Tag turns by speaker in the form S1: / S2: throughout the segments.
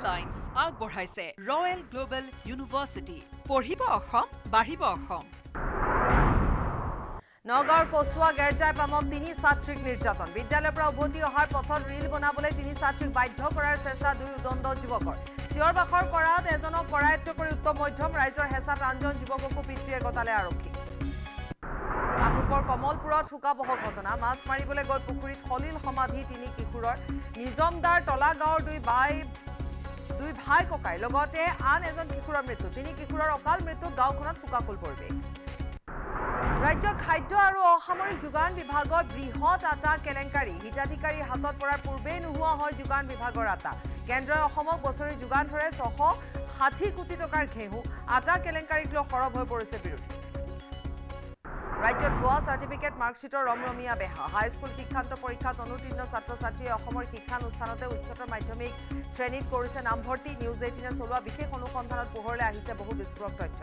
S1: Headlines আগবঢ়াইছে royal global university. পঢ়িব অসম বাঢ়িব অসম।
S2: নগাঁৱৰ কচুৱা গেৰ্জাই পামত তিনি ছাত্ৰীক নিৰ্যাতন। বিদ্যালয়ৰ পৰা উভতি অহাৰ পথত ৰীল বনাবলৈ তিনি ছাত্ৰীক বাধ্য কৰাৰ চেষ্টা দুই উদণ্ড যুৱকৰ। চিঞৰ বাখৰ কৰাত এজনক কৰায়ত্ব কৰি উত্তম মধ্যম ৰাইজৰ হেঁচাত আনজন যুৱককো পিতৃয়ে গতালে আৰক্ষী। কামৰূপৰ কমলপুৰত শোকাবহ ঘটনা। মাছ মাৰিবলৈ গৈ পুখুৰীত সলিল সমাধি তিনি কিশোৰৰ। নিজমদাৰ তলা গাঁৱৰ দুই বাই দুই ভাই ককাই। লগতে আন এজন কিশোৰৰ মৃত্যু। তিনি কিশোৰৰ অকাল মৃত্যুত গাঁওখনত শোকাকুল পৰিৱেশ। ৰাজ্যৰ খাদ্য আৰু অসামৰিক যোগান বিভাগত বৃহৎ আটা কেলেংকাৰী। হিতাধিকাৰী হাতত পৰাৰ পূৰ্বেই নোহোৱা হয় যোগান বিভাগৰ আটা। কেন্দ্ৰই অসমক বছৰি যোগান ধৰে ছশ ষাঠি কোটি টকাৰ ঘেঁহু। আটা কেলেংকাৰীক লৈ সৰব হৈ পৰিছে বিৰোধী। ৰাজ্যত ভুৱা চাৰ্টিফিকেট মাৰ্কশ্বিটৰ ৰমৰমীয়া বেহা। হাইস্কুল শিক্ষান্ত পৰীক্ষাত অনুতীৰ্ণ ছাত্ৰ ছাত্ৰীয়ে অসমৰ শিক্ষানুষ্ঠানতে উচ্চতৰ মাধ্যমিক শ্ৰেণীত কৰিছে নামভৰ্তি। নিউজ এইটিনে চলোৱা বিশেষ অনুসন্ধানত পোহৰলৈ আহিছে বহু বিস্ফোৰক তথ্য।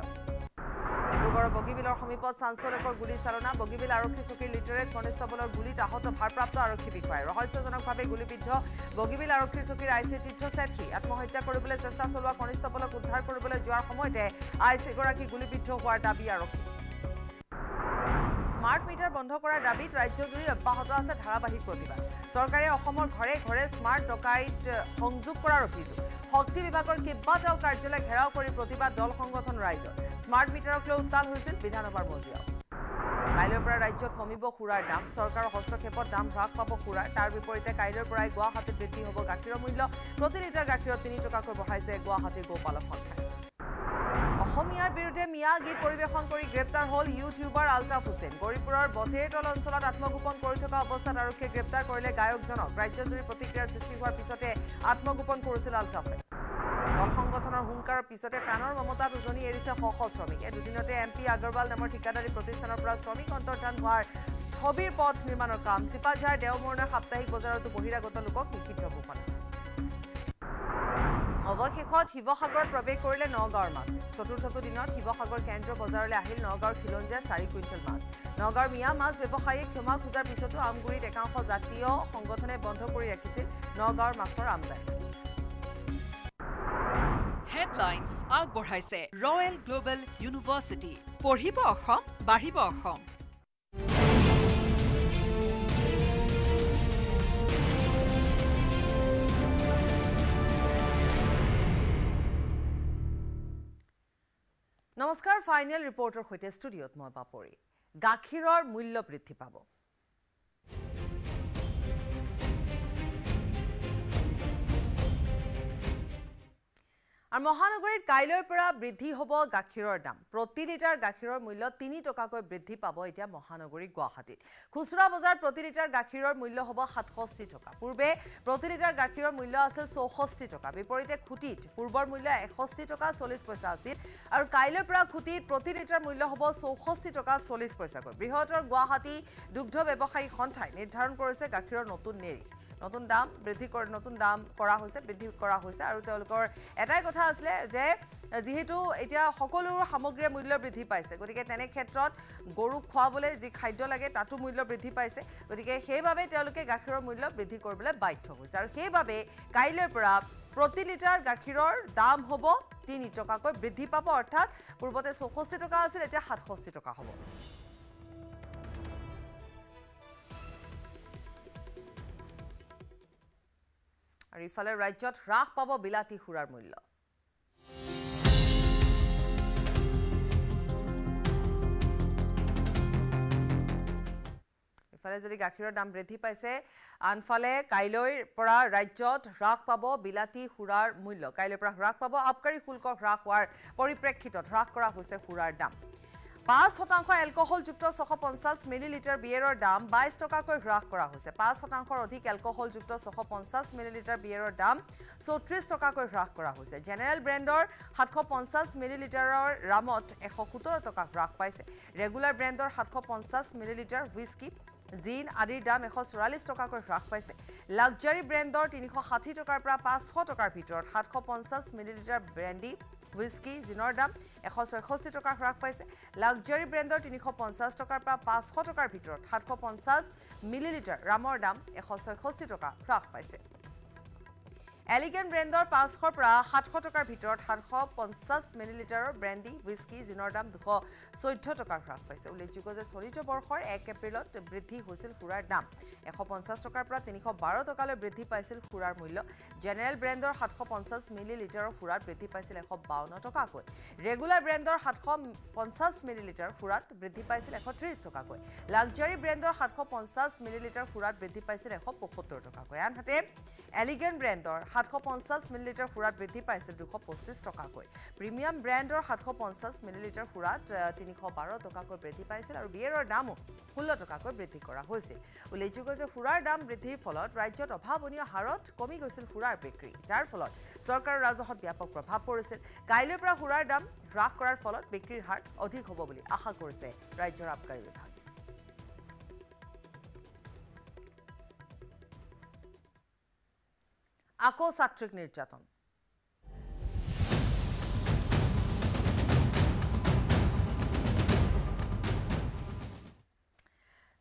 S2: ডিব্ৰুগড়ৰ বগীবিলৰ সমীপত চাঞ্চলকৰ গুলীচালনা। বগীবিল আৰক্ষী চকীৰ লিটাৰেট কনিষ্টবলৰ গুলীত আহত ভাৰপ্ৰাপ্ত আৰক্ষী বিষয়াই। ৰহস্যজনকভাৱে গুলীবিদ্ধ বগীবিল আৰক্ষী চকীৰ আই চি তীৰ্থ চেত্ৰী আত্মহত্যা কৰিবলৈ চেষ্টা চলোৱা কনিষ্টবলক উদ্ধাৰ কৰিবলৈ যোৱাৰ সময়তে আই চিগৰাকী গুলীবিদ্ধ হোৱাৰ দাবী আৰক্ষী স্মাৰ্ট মিটাৰ বন্ধ কৰাৰ দাবীত ৰাজ্যজুৰি অব্যাহত আছে ধাৰাবাহিক প্ৰতিবাদ। চৰকাৰে অসমৰ ঘৰে ঘৰে স্মাৰ্ট ডকাইত সংযোগ কৰাৰ অভিযোগ। শক্তি বিভাগৰ কেইবাটাও কাৰ্যালয় ঘেৰাও কৰি প্ৰতিবাদ দল সংগঠন ৰাইজৰ। স্মাৰ্ট মিটাৰক লৈ উত্তাল হৈছিল বিধানসভাৰ মজিয়াও। কাইলৈৰ পৰা ৰাজ্যত কমিব সুৰাৰ দাম। চৰকাৰৰ হস্তক্ষেপত দাম হ্ৰাস পাব সুৰাৰ। তাৰ বিপৰীতে কাইলৈৰ পৰাই গুৱাহাটীত বৃদ্ধি হ'ব গাখীৰৰ মূল্য। প্ৰতি লিটাৰ গাখীৰত তিনি টকাকৈ বঢ়াইছে গুৱাহাটী গোপালক সন্থাই অসমীয়াৰ বিৰুদ্ধে মিয়া গীত পৰিৱেশন কৰি গ্ৰেপ্তাৰ হ'ল ইউটিউবাৰ আলতাফ হুছেইন। গৌৰীপুৰৰ বটেৰতল অঞ্চলত আত্মগোপন কৰি থকা অৱস্থাত আৰক্ষীয়ে গ্ৰেপ্তাৰ কৰিলে গায়কজনক। ৰাজ্যজুৰি প্ৰতিক্ৰিয়াৰ সৃষ্টি হোৱাৰ পিছতে আত্মগোপন কৰিছিল আলতাফে। দল সংগঠনৰ হুংকাৰৰ পিছতে প্ৰাণৰ মমতাত উজনি এৰিছে শ শ শ্ৰমিকে। দুদিনতে এম পি আগৰৱাল নামৰ ঠিকাদাৰী প্ৰতিষ্ঠানৰ পৰা শ্ৰমিক অন্তৰ্ধান হোৱাৰ স্থবিৰ পথ নিৰ্মাণৰ কাম। চিপাঝাৰ দেওমৰণাৰ সাপ্তাহিক বজাৰতো বহিৰাগত লোকক নিষিদ্ধ ঘোষণা। অৱশেষত শিৱসাগৰত প্ৰৱেশ কৰিলে নগাঁৱৰ মাছ। চতুৰ্থটো দিনত শিৱসাগৰ কেন্দ্ৰীয় বজাৰলৈ আহিল নগাঁৱৰ খিলঞ্জীয়াৰ চাৰি কুইণ্টেল মাছ। নগাঁৱৰ মিয়া মাছ ব্যৱসায়ীয়ে ক্ষমা খোজাৰ পিছতো আমগুৰিত একাংশ জাতীয় সংগঠনে বন্ধ কৰি ৰাখিছিল নগাঁৱৰ মাছৰ আমদানি।
S1: হেডলাইন্স আগবঢ়াইছে। ৰয়েল গ্লোবেল ইউনিভাৰ্চিটি পঢ়িব অসম বাঢ়িব অসম।
S2: নমস্কাৰ ফাইনেল ৰিপৰ্টৰ সৈতে ষ্টুডিঅ'ত মই পাপৰি গাখীৰৰ মূল্য বৃদ্ধি পাব। আৰু মহানগৰীত কাইলৈৰ পৰা বৃদ্ধি হ'ব গাখীৰৰ দাম। প্ৰতি লিটাৰ গাখীৰৰ মূল্য তিনি টকাকৈ বৃদ্ধি পাব এতিয়া মহানগৰী গুৱাহাটীত। খুচুৰা বজাৰত প্ৰতি লিটাৰ গাখীৰৰ মূল্য হ'ব সাতষষ্ঠি টকা। পূৰ্বে প্ৰতি লিটাৰ গাখীৰৰ মূল্য আছিল চৌষষ্ঠি টকা। বিপৰীতে খুঁটিত পূৰ্বৰ মূল্য এষষ্ঠি টকা চল্লিছ পইচা আছিল আৰু কাইলৈৰ পৰা খুঁটিত প্ৰতি লিটাৰ মূল্য হ'ব চৌষষ্ঠি টকা চল্লিছ পইচাকৈ। বৃহত্তৰ গুৱাহাটী দুগ্ধ ব্যৱসায়ী সন্থাই নিৰ্ধাৰণ কৰিছে গাখীৰৰ নতুন নিৰিখ। নতুন দাম বৃদ্ধি কৰি নতুন দাম কৰা হৈছে বৃদ্ধি কৰা হৈছে আৰু তেওঁলোকৰ এটাই কথা আছিলে যে যিহেতু এতিয়া সকলো সামগ্ৰীৰ মূল্য বৃদ্ধি পাইছে গতিকে তেনে ক্ষেত্ৰত গৰুক খুৱাবলৈ যি খাদ্য লাগে তাতো মূল্য বৃদ্ধি পাইছে গতিকে সেইবাবে তেওঁলোকে গাখীৰৰ মূল্য বৃদ্ধি কৰিবলৈ বাধ্য হৈছে আৰু সেইবাবে কাইলৈৰ পৰা প্ৰতি লিটাৰ গাখীৰৰ দাম হ'ব তিনি টকাকৈ বৃদ্ধি পাব অৰ্থাৎ পূৰ্বতে চৌষষ্ঠি টকা আছিল এতিয়া সাতষষ্ঠি টকা হ'ব। আৰু ইফালে ৰাজ্যত হ্ৰাস পাব বিলাতী সুৰাৰ মূল্য। ইফালে যদি গাখীৰৰ দাম বৃদ্ধি পাইছে আনফালে কাইলৈৰ পৰা ৰাজ্যত হ্ৰাস পাব বিলাতী সুৰাৰ মূল্য। কাইলৈৰ পৰা হ্ৰাস পাব আবকাৰী শুল্ক হ্ৰাস হোৱাৰ পৰিপ্ৰেক্ষিতত হ্ৰাস কৰা হৈছে সুৰাৰ দাম। পাঁচ শতাংশ এলকহলযুক্ত ছশ পঞ্চাছ মিলিলিটাৰ বিয়েৰৰ দাম বাইছ টকাকৈ হ্ৰাস কৰা হৈছে। পাঁচ শতাংশৰ অধিক এলকহলযুক্ত ছশ পঞ্চাছ মিলিলিটাৰ বিয়েৰৰ দাম চৌত্ৰিছ টকাকৈ হ্ৰাস কৰা হৈছে। জেনেৰেল ব্ৰেণ্ডৰ সাতশ পঞ্চাছ মিলিলিটাৰৰ ৰামত এশ সোতৰ টকা হ্ৰাস পাইছে। ৰেগুলাৰ ব্ৰেণ্ডৰ সাতশ পঞ্চাছ মিলিলিটাৰ হুইস্কি জিন আদিৰ দাম এশ চৌৰাল্লিছ টকাকৈ হ্ৰাস পাইছে। লাক্সাৰী ব্ৰেণ্ডৰ তিনিশ ষাঠি টকাৰ পৰা পাঁচশ টকাৰ ভিতৰত সাতশ পঞ্চাছ মিলিলিটাৰ ব্ৰেণ্ডি হুইস্কি জিনৰ দাম এশ ছয়ষষ্ঠি টকা হ্ৰাস পাইছে। লাক্সাৰী ব্ৰেণ্ডৰ তিনিশ পঞ্চাছ টকাৰ পৰা পাঁচশ টকাৰ ভিতৰত সাতশ পঞ্চাছ মিলিলিটাৰ ৰামৰ দাম এশ ছয়ষষ্ঠি টকা হ্ৰাস পাইছে। এলিগেণ্ট ব্ৰেণ্ডৰ পাঁচশৰ পৰা সাতশ টকাৰ ভিতৰত সাতশ পঞ্চাছ মিলিলিটাৰৰ ব্ৰেণ্ডি হুইস্কি জিনৰ দাম দুশ চৈধ্য টকা হ্ৰাস পাইছে। উল্লেখযোগ্য যে চলিত বৰ্ষৰ এক এপ্ৰিলত বৃদ্ধি হৈছিল সুৰাৰ দাম। এশ পঞ্চাছ টকাৰ পৰা তিনিশ বাৰ টকালৈ বৃদ্ধি পাইছিল সুৰাৰ মূল্য। জেনেৰেল ব্ৰেণ্ডৰ সাতশ পঞ্চাছ মিলিলিটাৰৰ সুৰাত বৃদ্ধি পাইছিল এশ বাৱন্ন টকাকৈ। ৰেগুলাৰ ব্ৰেণ্ডৰ সাতশ পঞ্চাছ মিলিলিটাৰ সুৰাত বৃদ্ধি পাইছিল এশ ত্ৰিছ টকাকৈ। লাক্সাৰী ব্ৰেণ্ডৰ সাতশ পঞ্চাছ মিলিলিটাৰ সুৰাত বৃদ্ধি পাইছিল এশ পঁসত্তৰ টকাকৈ। আনহাতে এলিগেণ্ট ব্ৰেণ্ডৰ সাতশ পঞ্চাছ মিলিলিটাৰ সুৰাত বৃদ্ধি পাইছিল দুশ পঁচিছ টকাকৈ। প্ৰিমিয়াম ব্ৰেণ্ডৰ সাতশ পঞ্চাছ মিলিলিটাৰ সুৰাত তিনিশ বাৰ টকাকৈ বৃদ্ধি পাইছিল আৰু বিয়েৰৰ দামো ষোল্ল টকাকৈ বৃদ্ধি কৰা হৈছিল। উল্লেখযোগ্য যে সুৰাৰ দাম বৃদ্ধিৰ ফলত ৰাজ্যত অভাৱনীয় হাৰত কমি গৈছিল সুৰাৰ বিক্ৰী যাৰ ফলত চৰকাৰৰ ৰাজহত ব্যাপক প্ৰভাৱ পৰিছিল। কাইলৈৰ পৰা সুৰাৰ দাম হ্ৰাস কৰাৰ ফলত বিক্ৰীৰ হাৰ অধিক হ'ব বুলি আশা কৰিছে ৰাজ্যৰ আবকাৰী বিভাগে। আকৌ ছাত্ৰীক নিৰ্যাতন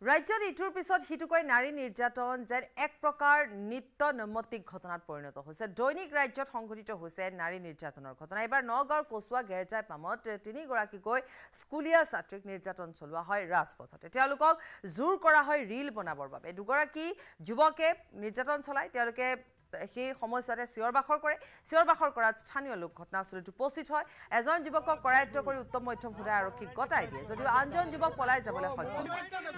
S2: ৰাজ্যত ইটোৰ পিছত সিটোকৈ নাৰী নিৰ্যাতন যেন এক প্ৰকাৰ নিত্য নৈমিত্তিক ঘটনাত পৰিণত হৈছে দৈনিক ৰাজ্যত সংঘটিত হৈছে নাৰী নিৰ্যাতনৰ ঘটনা এইবাৰ নগাঁৱৰ কচুৱা গেৰজাই পামত তিনিগৰাকীকৈ স্কুলীয়া ছাত্ৰীক নিৰ্যাতন চলোৱা হয় ৰাজপথতে তেওঁলোকক জোৰ কৰা হয় ৰীল বনাবৰ বাবে দুগৰাকী যুৱকে নিৰ্যাতন চলায় তেওঁলোকে সেই সময়ছোৱাতে চিঞৰ বাখৰ কৰে। চিঞৰ বাখৰ কৰাত স্থানীয় লোক ঘটনাস্থলীত উপস্থিত হয়। এজন যুৱকক কৰায়ত্ব কৰি উত্তম মধ্যম সোধাই আৰক্ষীক গতাই দিয়ে। যদিও আনজন যুৱক পলাই যাবলৈ সক্ষম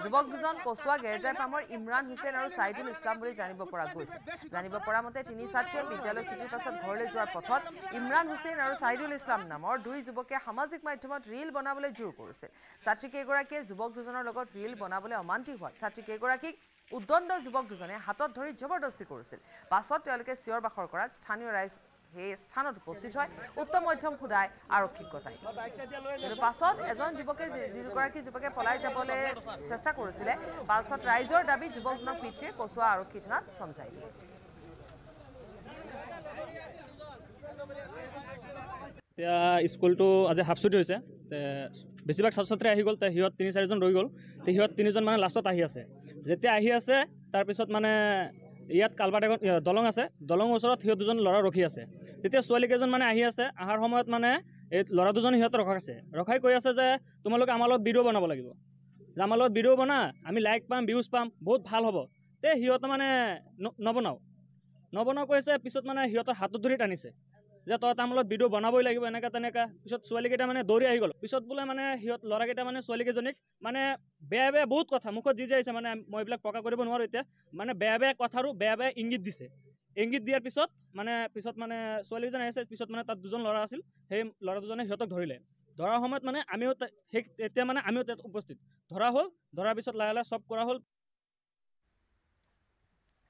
S2: যুৱক দুজন কচুৱা গেৰজাই পামৰ ইমৰান হুছেইন আৰু ছাইদুল ইছলাম বুলি জানিব পৰা গৈছে। জানিব পৰা মতে তিনি ছাত্ৰীয়ে বিদ্যালয় ছুটিৰ পাছত ঘৰলৈ যোৱাৰ পথত ইমৰান হুছেইন আৰু ছাইদুল ইছলাম নামৰ দুই যুৱকে সামাজিক মাধ্যমত ৰীল বনাবলৈ জোৰ কৰিছিল ছাত্ৰীকেইগৰাকীয়ে যুৱক দুজনৰ লগত ৰীল বনাবলৈ অমান্তি হোৱাত ছাত্ৰীকেইগৰাকীক উদণ্ড যুৱক দুজনে হাতত ধৰি জবৰদস্তি কৰিছিল। পাছত তেওঁলোকে চিঞৰ বাখৰ কৰাত স্থানীয় ৰাইজ সেই স্থানত উপস্থিত হয়। উত্তম মধ্যম সোধাই আৰক্ষীক গতাই। কিন্তু পাছত এজন যুৱকে যিগৰাকী যুৱকে পলাই যাবলৈ চেষ্টা কৰিছিলে পাছত ৰাইজৰ দাবীত যুৱকজনক পিতৃয়ে কচুৱা আৰক্ষী থানাত চমজাই দিয়ে।
S3: এতিয়া স্কুলটো আজি হাফ ছুটি হৈছে। বেছিভাগ ছাত্ৰ ছাত্ৰী আহি গ'ল তে সিহঁত তিনি চাৰিজন ৰৈ গ'ল। তে সিহঁত তিনিজন মানে লাষ্টত আহি আছে। যেতিয়া আহি আছে তাৰপিছত মানে ইয়াত কালভাৰ্ট এখন দলং আছে। দলঙৰ ওচৰত সিহঁত দুজন ল'ৰা ৰখি আছে। তেতিয়া ছোৱালীকেইজন মানে আহি আছে অহাৰ সময়ত মানে এই ল'ৰা দুজন সিহঁত ৰখাই আছে। ৰখাই কৈ আছে যে তোমালোকে আমাৰ লগত ভিডিঅ' বনাব লাগিব। যে আমাৰ লগত ভিডিঅ' বনা আমি লাইক পাম ভিউজ পাম বহুত ভাল হ'ব। তে সিহঁতে মানে নবনাও। নবনাও কৈছে পিছত মানে সিহঁতৰ হাতত ধৰি টানিছে। যে তই তাৰ লগত ভিডিঅ' বনাবই লাগিব এনেকা তেনেকা। পিছত ছোৱালীকেইটা মানে দৌৰি আহি গ'ল। পিছত বোলে মানে সিহঁত ল'ৰাকেইটা মানে ছোৱালীকেইজনীক মানে বেয়া বেয়া বহুত কথা মুখত যি যি আহিছে মানে মই এইবিলাক প্ৰকাশ কৰিব নোৱাৰোঁ এতিয়া। মানে বেয়া বেয়া কথাৰো বেয়া বেয়া ইংগিত দিছে। ইংগিত দিয়াৰ পিছত মানে পিছত মানে ছোৱালীকেইজন আহিছে পিছত মানে তাত দুজন ল'ৰা আছিল সেই ল'ৰা দুজনে সিহঁতক ধৰিলে। ধৰাৰ সময়ত মানে আমিও সেই তেতিয়া মানে আমিও তাত উপস্থিত। ধৰা হ'ল ধৰাৰ পিছত লাহে লাহে চব কৰা হ'ল।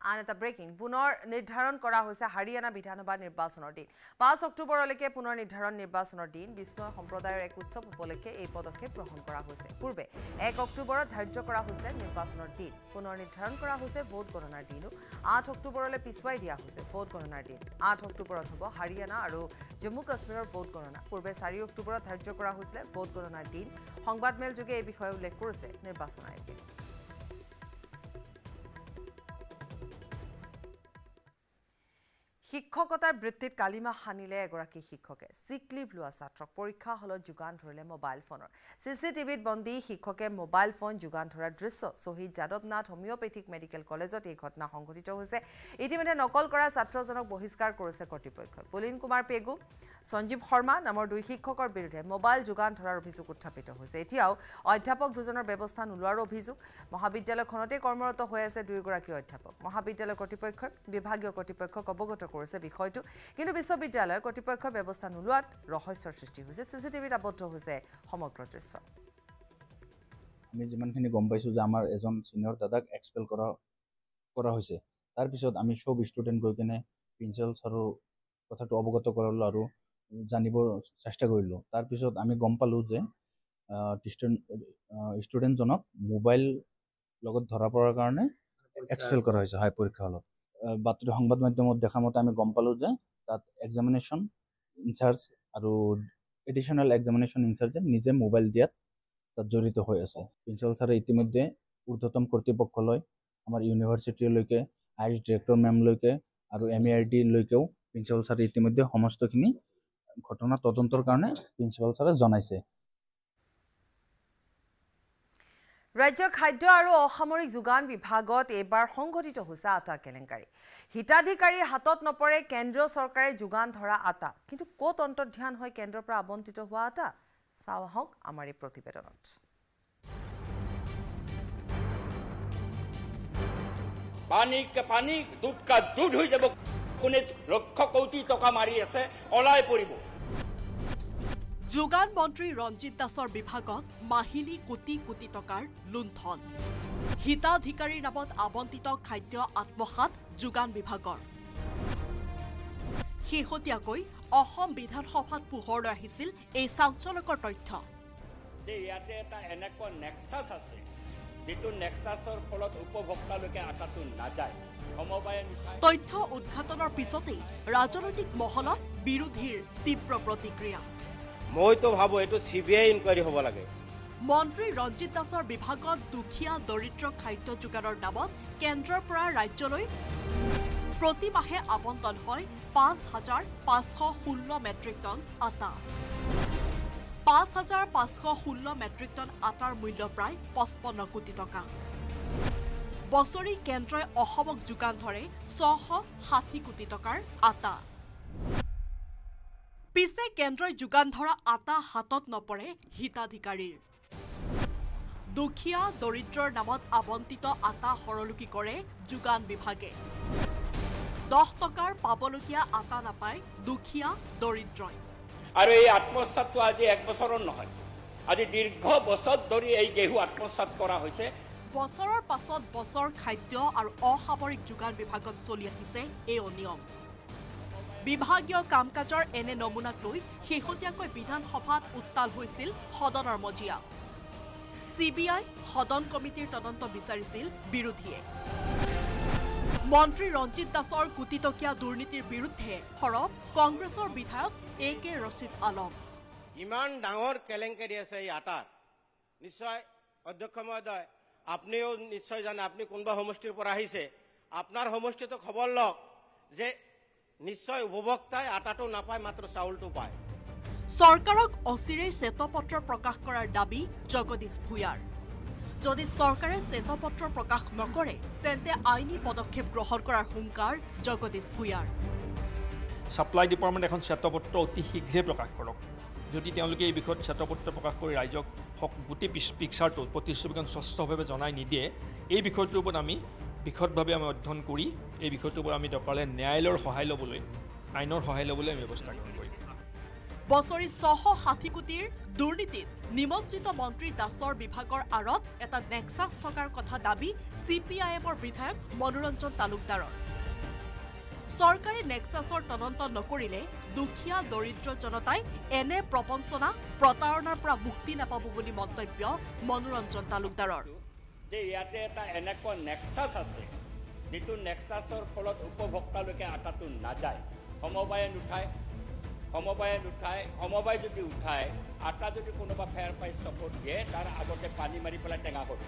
S2: আন এটা ব্ৰেকিং পুনৰ নিৰ্ধাৰণ কৰা হৈছে হাৰিয়ানা বিধানসভা নিৰ্বাচনৰ দিন। পাঁচ অক্টোবৰলৈকে পুনৰ নিৰ্ধাৰণ নিৰ্বাচনৰ দিন। বিষ্ণুই সম্প্ৰদায়ৰ এক উৎসৱ উপলক্ষে এই পদক্ষেপ গ্ৰহণ কৰা হৈছে। পূৰ্বে এক অক্টোবৰত ধাৰ্য কৰা হৈছিলে নিৰ্বাচনৰ দিন। পুনৰ নিৰ্ধাৰণ কৰা হৈছে ভোট গণনাৰ দিনো। আঠ অক্টোবৰলৈ পিছুৱাই দিয়া হৈছে ভোট গণনাৰ দিন। আঠ অক্টোবৰত হ'ব হাৰিয়ানা আৰু জম্মু কাশ্মীৰৰ ভোট গণনা। পূৰ্বে চাৰি অক্টোবৰত ধাৰ্য কৰা হৈছিলে ভোট গণনাৰ দিন। সংবাদমেলযোগে এই বিষয়ে উল্লেখ কৰিছে নিৰ্বাচন আয়োগে। শিক্ষকতাৰ বৃত্তিত কালিমা সানিলে এগৰাকী শিক্ষকে। চিক লিভ লোৱা ছাত্ৰক পৰীক্ষা হলত যোগান ধৰিলে মোবাইল ফোনৰ চি চি টিভিত বন্দী শিক্ষকে মোবাইল ফোন যোগান ধৰাৰ দৃশ্য। শ্বহীদ যাদৱনাথ হোমিঅ'পেথিক মেডিকেল কলেজত এই ঘটনা সংঘটিত হৈছে। ইতিমধ্যে নকল কৰা ছাত্ৰজনক বহিষ্কাৰ কৰিছে কৰ্তৃপক্ষই। পুলিন কুমাৰ পেগু সঞ্জীৱ শৰ্মা নামৰ দুই শিক্ষকৰ বিৰুদ্ধে মোবাইল যোগান ধৰাৰ অভিযোগ উত্থাপিত হৈছে। এতিয়াও অধ্যাপক দুজনৰ ব্যৱস্থা নোলোৱাৰ অভিযোগ। মহাবিদ্যালয়খনতে কৰ্মৰত হৈ আছে দুয়োগৰাকী অধ্যাপক। মহাবিদ্যালয় কৰ্তৃপক্ষই বিভাগীয় কৰ্তৃপক্ষক অৱগত কৰিছে। বিষয়টো। কিন্তু বিশ্ববিদ্যালয়ৰ কৰ্তৃপক্ষই ব্যৱস্থা নোলোৱাত ৰহস্যৰ সৃষ্টি হৈছে। চি চি টিভিত আবদ্ধ হৈছে সমগ্ৰ দৃশ্য।
S4: আমি যিমানখিনি গম পাইছোঁ যে আমাৰ এজন ছিনিয়ৰ দাদাক এক্সপেল কৰা কৰা হৈছে। তাৰপিছত আমি চব ষ্টুডেণ্ট গৈ কিনে প্ৰিন্সিপাল ছাৰৰ কথাটো অৱগত কৰালোঁ আৰু জানিব চেষ্টা কৰিলোঁ। তাৰপিছত আমি গম পালোঁ যে ষ্টুডেণ্টজনক মোবাইল লগত ধৰা পৰাৰ কাৰণে এক্সপেল কৰা হৈছে। হয় পৰীক্ষা হলত। বাতৰি সংবাদ মাধ্যমত দেখা মতে আমি গম পালোঁ যে তাত এক্সামিনেশ্যন ইনচাৰ্জ আৰু এডিশ্যনেল এক্সামিনেশ্যন ইনচাৰ্জে নিজে মোবাইল দিয়াত তাত জড়িত হৈ আছে। প্ৰিন্সিপাল ছাৰে ইতিমধ্যে ঊৰ্ধ্বতম কৰ্তৃপক্ষলৈ আমাৰ ইউনিভাৰ্চিটিলৈকে আইচ ডিৰেক্টৰ মেমলৈকে আৰু এম এ আৰ ডিলৈকেও প্ৰিন্সিপাল ছাৰে ইতিমধ্যে সমস্তখিনি ঘটনা তদন্তৰ কাৰণে প্ৰিন্সিপাল ছাৰে জনাইছে।
S2: ৰাজ্যৰ খাদ্য আৰু অসামৰিক যোগান বিভাগত এইবাৰ সংঘটিত হৈছে আটা কেলেংকাৰী। হিতাধিকাৰীৰ হাতত নপৰে কেন্দ্ৰীয় চৰকাৰে যোগান ধৰা আটা। কিন্তু ক'ত অন্তৰ্ধান হয় কেন্দ্ৰৰ পৰা আবণ্টিত হোৱা আটা? চাওঁ আহক আমাৰ এই প্ৰতিবেদনত।
S5: পানী পানী দুধ হৈ যাব। কোনে লক্ষ কোটি টকা মাৰি আছে ওলাই পৰিব।
S6: যোগান মন্ত্ৰী ৰঞ্জিত দাসৰ বিভাগত মাহিলী কোটি কোটি টকাৰ লুণ্ঠন। হিতাধিকাৰীৰ নামত আবণ্টিত খাদ্য আত্মসাত যোগান বিভাগৰ। শেহতীয়াকৈ অসম বিধানসভাত পোহৰলৈ আহিছিল এই চাঞ্চলকৰ তথ্য।
S5: যে ইয়াতে এটা এনেকুৱা নেক্সাছ আছে যিটো নেক্সাছৰ ফলত উপভোক্তালৈকে আটাটো নাযায়।
S6: তথ্য উদঘাটনৰ পিছতেই ৰাজনৈতিক মহলত বিৰোধীৰ তীব্ৰ প্ৰতিক্ৰিয়া।
S7: মইতো ভাবোঁ এইটো চি বি আই ইনকুৱাৰী হ'ব লাগে।
S6: মন্ত্ৰী ৰঞ্জিত দাসৰ বিভাগত দুখীয়া দৰিদ্ৰ খাদ্য যোগানৰ নামত কেন্দ্ৰৰ পৰা ৰাজ্যলৈ প্ৰতি মাহে আবণ্টন হয় পাঁচ হাজাৰ পাঁচশ ষোল্ল মেট্ৰিক টন আটা। পাঁচ হাজাৰ পাঁচশ ষোল্ল মেট্ৰিক টন আটাৰ মূল্য প্ৰায় পঁচপন্ন কোটি টকা। বছৰি কেন্দ্ৰই অসমক যোগান ধৰে ছশ ষাঠি কোটি টকাৰ আটা। পিছে কেন্দ্ৰই যোগান ধৰা আটা হাতত নপৰে হিতাধিকাৰীৰ। দুখীয়া দৰিদ্ৰৰ নামত আবণ্টিত আটা সৰলুকি কৰে যোগান বিভাগে। দহ টকাৰ পাবলগীয়া আটা নাপায় দুখীয়া দৰিদ্ৰই।
S5: আৰু এই আত্মসাতটো আজি এক বছৰৰ নহয়। আজি দীৰ্ঘ বছৰ ধৰি এই গেহু আত্মসাত কৰা হৈছে।
S6: বছৰৰ পাছত বছৰ খাদ্য আৰু অসামৰিক যোগান বিভাগত চলি আহিছে এই অনিয়ম বিভাগীয় কাম কাজৰ এনে নমুনাক লৈ শেহতীয়াকৈ বিধানসভাত উত্তাল হৈছিল সদনৰ মজিয়া চি বি আই সদন কমিটিৰ তদন্ত বিচাৰিছিল বিৰোধীয়ে। মন্ত্ৰী ৰঞ্জিত দাসৰ কোটিটকীয়া দুৰ্নীতিৰ বিৰুদ্ধে সৰব কংগ্ৰেছৰ বিধায়ক এ কে ৰচিদ আলম।
S7: ইমান ডাঙৰ কেলেংকাৰী আছে এই আটাত নিশ্চয় অধ্যক্ষ মহোদয় আপুনিও নিশ্চয় জানে আপুনি কোনোবা সমষ্টিৰ পৰা আহিছে। আপোনাৰ সমষ্টিটো খবৰ লওক যে নিশ্চয় উপভোক্তাই আটাটো নাপায় মাত্ৰ চাউলটো পায়।
S6: চৰকাৰক অচিৰেই শ্বেতপত্ৰ প্ৰকাশ কৰাৰ দাবী জগদীশ ভূঞাৰ। যদি চৰকাৰে শ্বেতপত্ৰ প্ৰকাশ নকৰে তেন্তে আইনী পদক্ষেপ গ্ৰহণ কৰাৰ হুংকাৰ জগদীশ ভূঞাৰ।
S8: ছাপ্লাই ডিপাৰ্টমেণ্ট এখন শ্বেতপত্ৰ অতি শীঘ্ৰে প্ৰকাশ কৰক। যদি তেওঁলোকে এই বিষয়ত শ্বেতপত্ৰ প্ৰকাশ কৰি ৰাইজক সক গোটেই পিছ পিকচাৰটো প্ৰতিচ্ছবিখন স্বচ্ছভাৱে জনাই নিদিয়ে এই বিষয়টোৰ ওপৰত আমি বিশদভাৱে আমি অধ্যয়ন কৰি এই বিষয়টোৰ ওপৰত আমি দৰকাৰ হ'লে ন্যায়ালয়ৰ সহায় ল'বলৈ আইনৰ সহায় ল'বলৈ আমি ব্যৱস্থা গ্ৰহণ কৰিম।
S6: বছৰি ছশ ষাঠি কোটিৰ দুৰ্নীতিত নিমজ্জিত মন্ত্ৰী দাসৰ বিভাগৰ আঁৰত এটা নেক্সাছ থকাৰ কথা দাবী চি পি আই এমৰ বিধায়ক মনোৰঞ্জন তালুকদাৰৰ। চৰকাৰে নেক্সাছৰ তদন্ত নকৰিলে দুখীয়া দৰিদ্ৰ জনতাই এনে প্ৰপঞ্চনা প্ৰতাৰণাৰ পৰা মুক্তি নাপাব বুলি মন্তব্য মনোৰঞ্জন তালুকদাৰৰ।
S5: যে ইয়াতে এটা এনেকুৱা নেক্সাছ আছে যিটো নেক্সাছৰ ফলত উপভোক্তালৈকে আটাটো নাযায়। সমবায়ে নুঠায় সমবায়ে নুঠায় সমবায় যদি উঠায় আটা যদি কোনোবা ফেৰ পাই চকুত দিয়ে তাৰ আগতে পানী মাৰি পেলাই টেঙা কৰে